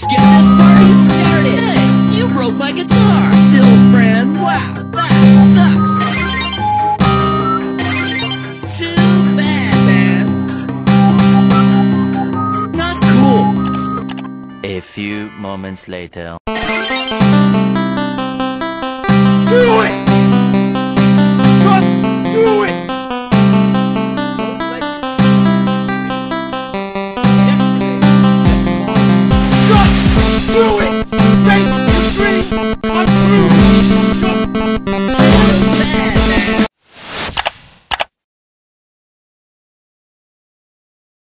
Let's get this party started! Hey, you broke my guitar! Still friends? Wow, that sucks! Too bad, man. Not cool. A few moments later. through it.